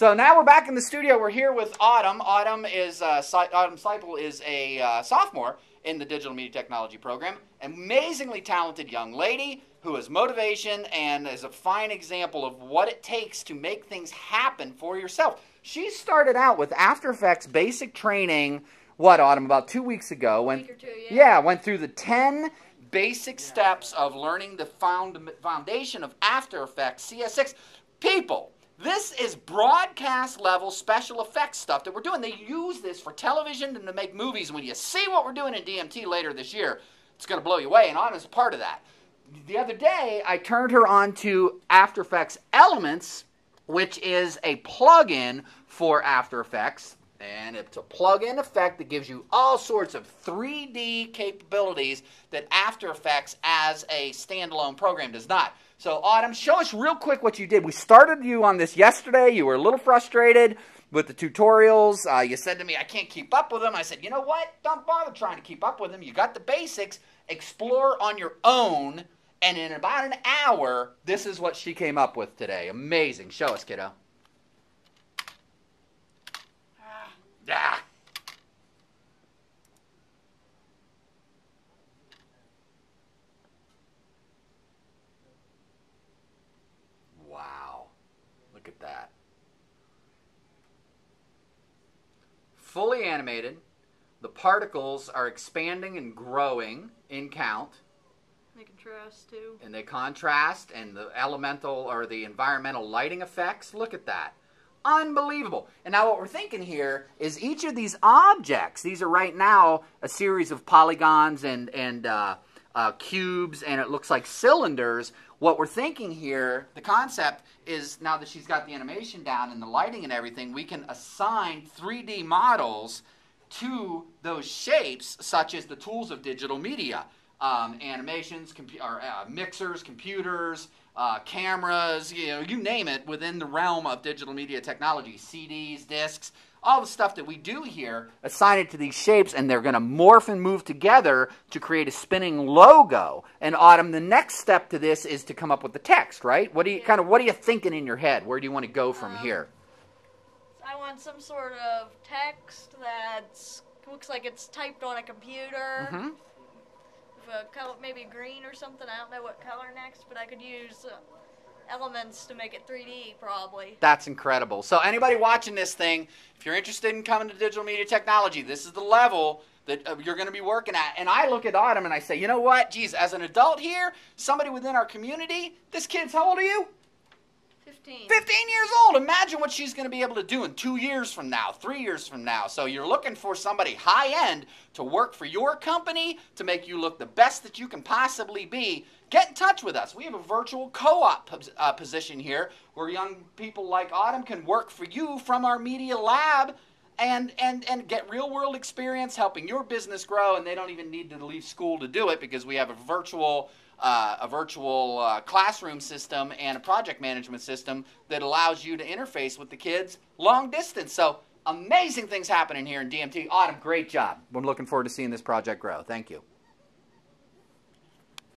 So now we're back in the studio. We're here with Autumn. Autumn is uh, Si- Autumn Siple is a uh, sophomore in the digital media technology program. Amazingly talented young lady who has motivation and is a fine example of what it takes to make things happen for yourself. She started out with After Effects basic training. What Autumn? About two weeks ago. Went, week or two, yeah. yeah, went through the ten basic steps of learning the found, foundation of After Effects CS6. People, this is broadcast level special effects stuff that we're doing. They use this for television and to make movies. When you see what we're doing in DMT later this year, it's going to blow you away. And Autumn's part of that. The other day, I turned her on to After Effects Elements, which is a plug-in for After Effects. And it's a plug-in effect that gives you all sorts of 3D capabilities that After Effects as a standalone program does not. So, Autumn, show us real quick what you did. We started you on this yesterday. You were a little frustrated with the tutorials. Uh, you said to me, I can't keep up with them. I said, you know what? Don't bother trying to keep up with them. You got the basics. Explore on your own. And in about an hour, this is what she came up with today. Amazing. Show us, kiddo. Yeah. Wow. Look at that. Fully animated. The particles are expanding and growing in count, They contrast too. and they contrast, and the elemental or the environmental lighting effects. Look at that. Unbelievable. And now, what we're thinking here is each of these objects, these are right now a series of polygons and, and uh, uh, cubes, and it looks like cylinders. What we're thinking here, the concept is now that she's got the animation down and the lighting and everything, we can assign 3D models to those shapes, such as the tools of digital media. Um, animations, compu- or, uh, mixers, computers, uh, cameras, you know, you name it within the realm of digital media technology, CDs, discs, all the stuff that we do here, assign it to these shapes, and they're going to morph and move together to create a spinning logo. And Autumn, the next step to this is to come up with the text, right? What do you kind of what are you thinking in your head? Where do you want to go from Um, here? I want some sort of text that looks like it's typed on a computer. hmm color, maybe green or something. I don't know what color next, but I could use uh, elements to make it 3D probably. That's incredible. So, anybody watching this thing, if you're interested in coming to digital media technology, this is the level that uh, you're going to be working at. And I look at Autumn and I say, you know what? Geez, as an adult here, somebody within our community, this kid's how old are you? 15. 15 years old. Imagine what she's going to be able to do in two years from now, three years from now. So you're looking for somebody high end to work for your company to make you look the best that you can possibly be. Get in touch with us. We have a virtual co op uh, position here where young people like Autumn can work for you from our media lab. And, and, and get real world experience helping your business grow, and they don't even need to leave school to do it because we have a virtual uh, a virtual uh, classroom system and a project management system that allows you to interface with the kids long distance. So amazing things happening here in DMT. Autumn, great job. I'm looking forward to seeing this project grow. Thank you.